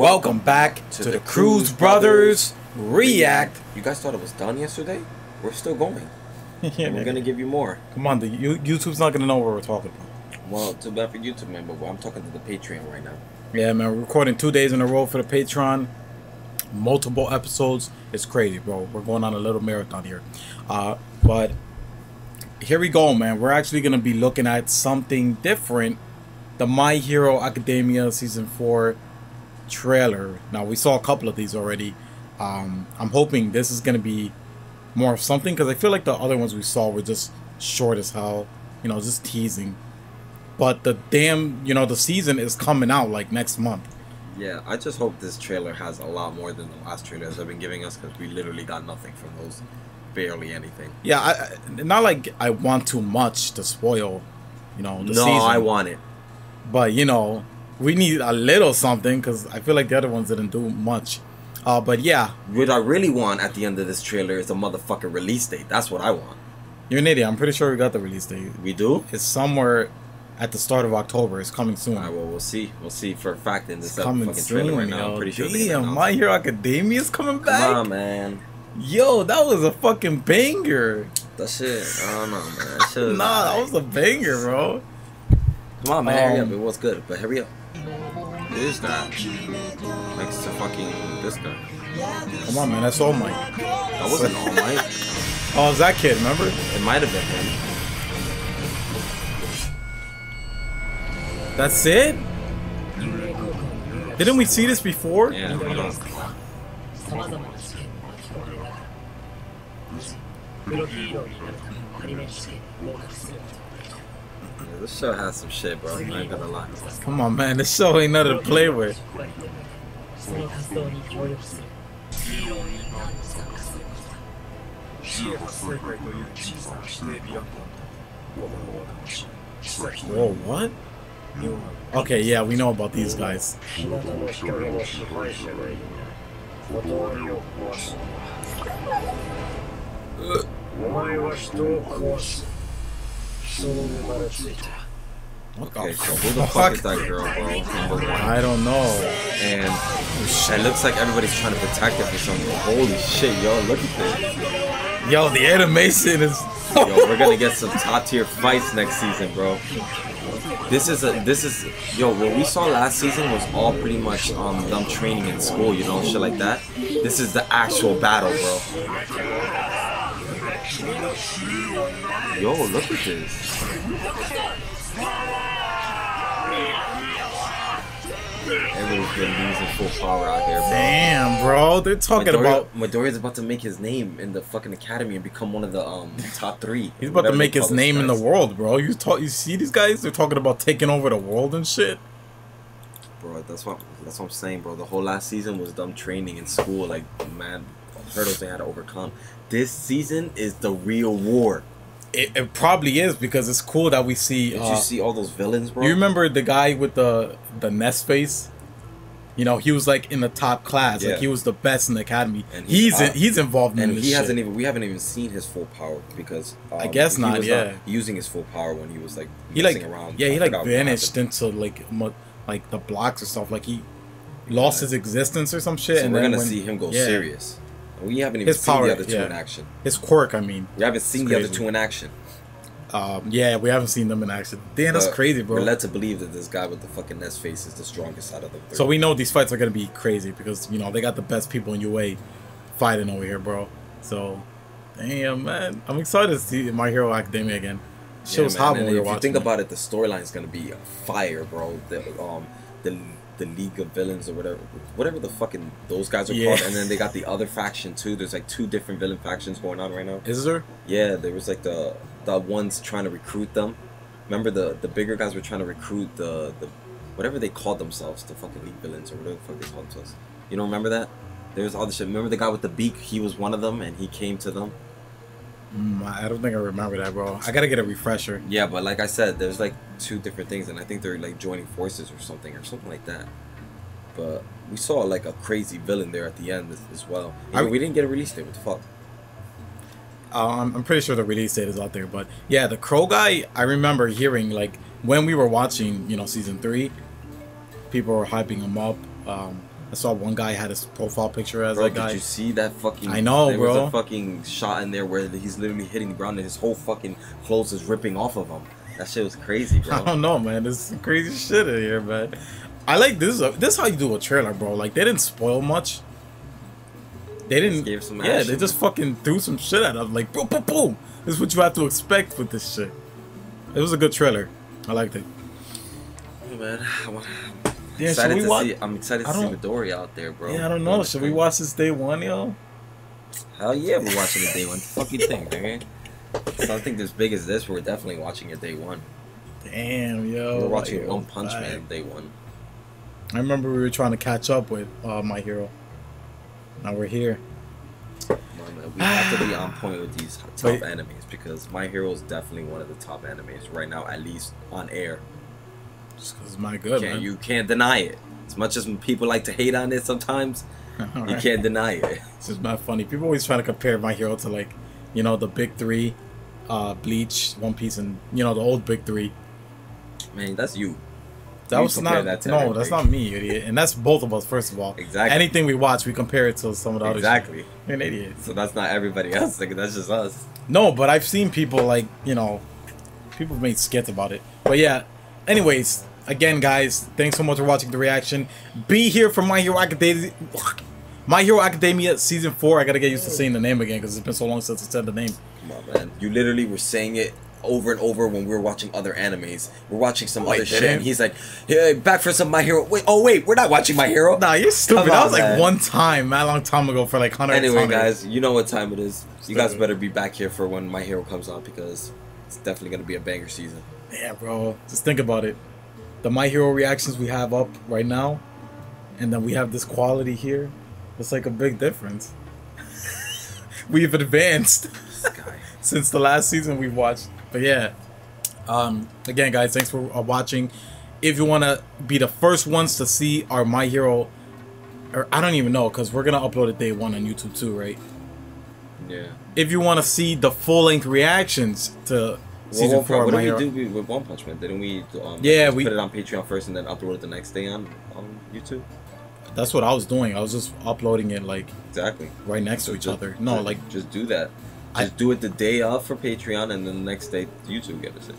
Welcome back to, the, Cruz Brothers React. You guys thought it was done yesterday? We're still going. yeah, we're gonna give you more. Come on, the you, YouTube's not gonna know what we're talking about. Well, too bad for YouTube, man. But I'm talking to the Patreon right now. Yeah, man, we're recording two days in a row for the Patreon. Multiple episodes. It's crazy, bro. We're going on a little marathon here. Uh, but here we go, man. We're actually gonna be looking at something different. The My Hero Academia season four trailer. Now we saw a couple of these already. Um, I'm hoping this is gonna be more of something because I feel like the other ones we saw were just short as hell. You know, just teasing. But the damn, you know, the season is coming out like next month. Yeah, I just hope this trailer has a lot more than the last trailers they've been giving us because we literally got nothing from those. Barely anything. Yeah, I, I, not like I want too much to spoil, you know, the no, season. I want it. but you know, we need a little something because I feel like the other ones didn't do much. Uh, but yeah, What I really want at the end of this trailer is a motherfucking release date. That's what I want. you're an idiot. I'm pretty sure we got the release date. We do? It's somewhere at the start of October. It's coming soon. Alright, well, we'll see. We'll see for a fact in it's this coming fucking soon, trailer right now. yo. I'm pretty sure Damn, My Hero Academia is coming back. Come on, man. Yo, that was a fucking banger. That shit, I don't know, man. That shit Nah, that was a banger, bro. Come on, man, hurry up. Um, It was good, but hurry up. Is that? Next to fucking this guy. Come on, man. That's All Might. That wasn't All Might. Oh, it's that kid. Remember? It might have been him. That's it. Didn't we see this before? Yeah, hold on. Yeah, this show has some shit, bro. I'm not gonna lie. Come on, man. This show ain't nothing to play with. Whoa, what? Okay, yeah, we know about these guys. Okay, so who the fuck is that girl, bro? Number one. I don't know. And it looks like everybody's trying to protect her for something. Holy shit, yo, look at this. Yo, the animation is. Yo, we're gonna get some top tier fights next season, bro. This is a this is yo what we saw last season was all pretty much um them training in school, you know, shit like that. This is the actual battle, bro. Yo, look at this. Everybody's been losing full power out here, bro. Damn, bro. They're talking Midoriya, about. Midoriya's about to make his name in the fucking academy and become one of the um top three. He's about to make his name those in the world, bro. You talk. You see these guys? They're talking about taking over the world and shit. Bro, that's what that's what I'm saying, bro. The whole last season was dumb training in school, like man, hurdles they had to overcome. This season is the real war. It, it probably is because it's cool that we see. Did uh, you see all those villains, bro? You remember the guy with the the nest face? You know, he was like in the top class. Yeah. Like he was the best in the academy. And he's he's in, he's involved in and this he hasn't even we haven't even seen his full power because um, I guess he not, was yeah. using his full power when he was like he like around. yeah he like vanished into like like the blocks or stuff. Like he lost his existence or some shit. So and we're then gonna when- see him go yeah. serious. We haven't even His seen power, the other two yeah. in action. His quirk, I mean. We haven't seen the other two in action. Um, yeah, we haven't seen them in action. Damn, that's But crazy, bro. We're led to believe that this guy with the fucking nest face is the strongest out of the three. So we know these fights are gonna be crazy because you know they got the best people in UA fighting over here, bro. So, damn man, I'm excited to see My Hero Academia again. Shit Yeah, was hot when we if you think it. about it, the storyline is gonna be fire, bro. The um the the League of Villains or whatever whatever the fucking those guys are Yeah. called, and then they got the other faction too. There's like two different villain factions going on right now. Is there? Yeah, there was like the the ones trying to recruit them. Remember the the bigger guys were trying to recruit the the whatever they called themselves, the fucking League villains or whatever the fuck they called themselves. You don't remember that? There was all this shit. Remember the guy with the beak? He was one of them, and he came to them. Mm, I don't think I remember that, bro. I gotta get a refresher. Yeah, but like I said, there's like two different things, and I think they're like joining forces or something, or something like that. But we saw like a crazy villain there at the end as, as well. I- we didn't get a release date. What the fuck? Um, I'm pretty sure the release date is out there, but yeah, the Crow guy. I remember hearing like when we were watching, you know, season three, people were hyping him up. Um, I saw one guy had his profile picture as Bro, that did you see that fucking? I know, there was bro. a fucking shot in there where he's literally hitting the ground and his whole fucking clothes is ripping off of him. That shit was crazy, bro. I don't know, man. This some crazy shit in here, man. I like this. This is how you do a trailer, bro. Like they didn't spoil much. They didn't. Some yeah, they just fucking threw some shit at us. Like boom, boom, boom. This is what you have to expect with this shit. It was a good trailer. I liked it. Hey, man, Yeah, excited we to watch? see. I'm excited to see Midori out there, bro. Yeah, I don't know. Should we watch this day one, yo? Hell yeah, we're watching it day one. Fuck you think, nigga? Something as big as this, we're definitely watching it day one. Damn, yo. We're watching One Punch like- Man day one. I remember we were trying to catch up with uh, My Hero. Now we're here. On, man. We have to be on point with these top Wait. animes because My Hero is definitely one of the top animes right now, at least on air. Just because it's my good, Can't, man. you can't deny it. As much as people like to hate on it sometimes, you Alright. can't deny it. It's just not funny. People always trying to compare My Hero to like, you know, the big three, uh, Bleach, One Piece, and you know the old big three. Man, that's you. That You was not. that no, that's not me, idiot. And that's both of us. First of all, Exactly. Anything we watch, we compare it to some of the other. Exactly. You're an idiot. So that's not everybody else. Like that's just us. No, but I've seen people like you know, people made skits about it. But yeah, anyways, again, guys, thanks so much for watching the reaction. Be here for My Hero Academia. My Hero Academia season four. I gotta get used to saying the name again because it's been so long since I said the name. Come on, man. You literally were saying it over and over when we were watching other animes. We're watching some Wait, other shit, and he's like, "Yeah, back for some My Hero." Wait, oh wait, we're not watching My Hero. Nah, you're stupid. That was like man. one time, a long time ago for like hundred. Anyway, guys, you know what time it is. You guys better be back here for when My Hero comes on because it's definitely gonna be a banger season. Yeah, bro. Just think about it. The My Hero reactions we have up right now, and then we have this quality here. It's like a big difference. We've advanced since the last season we've watched. But yeah, um, again, guys, thanks for uh, watching. If you want to be the first ones to see our My Hero, or I don't even know, because we're gonna upload it day one on YouTube too, right? Yeah. If you want to see the full length reactions to season Well, four, what did we do with One Punch Man? Didn't we? Um, Yeah, we- put it on Patreon first and then upload it the next day on on YouTube. that's what I was doing. I was just uploading it like Exactly. right next to each just- other. No, just- like just do that. I- Just do it the day of for Patreon, and then the next day YouTube gets it.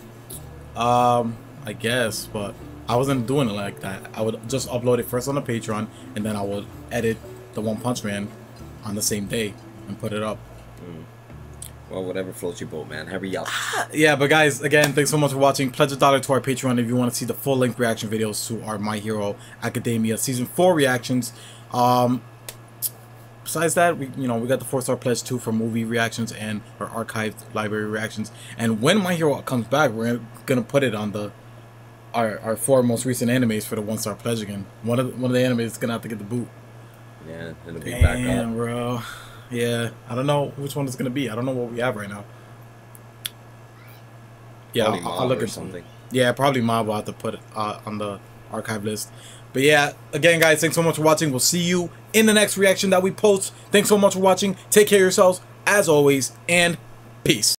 um, I guess, but I wasn't doing it like that. I would just upload it first on the Patreon, and then I would edit the One Punch Man on the same day and put it up. Well, whatever floats your boat, man. Hurry up. Yeah, but guys, again, thanks so much for watching. Pledge a dollar to our Patreon if you want to see the full length reaction videos to our My Hero Academia season four reactions. Um, besides that, we you know we got the four star pledge too for movie reactions and our archived library reactions. And when My Hero comes back, we're gonna, put it on the our our four most recent animes for the one star pledge again. One of the, one of the animes is gonna have to get the boot. Yeah, it'll be back Damn, up. bro. Yeah, I don't know which one it's gonna be. I don't know what we have right now. Yeah, Probably I'll, I'll look at something. Yeah, probably Mob. I'll have to put it uh, on the archive list. But yeah, again, guys, thanks so much for watching. We'll see you in the next reaction that we post. Thanks so much for watching. Take care of yourselves, as always, and peace.